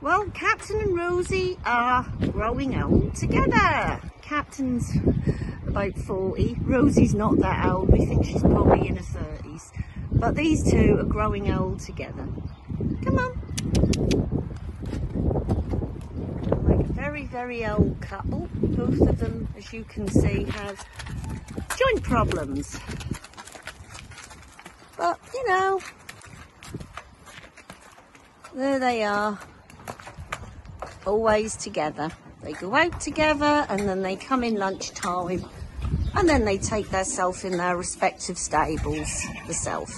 Well, Captain and Rosie are growing old together. Captain's about 40. Rosie's not that old. We think she's probably in her 30s. But these two are growing old together. Come on. Like a very, very old couple. Both of them, as you can see, have joint problems. But, you know, there they are always together. They go out together and then they come in lunchtime and then they take their self in their respective stables, the self.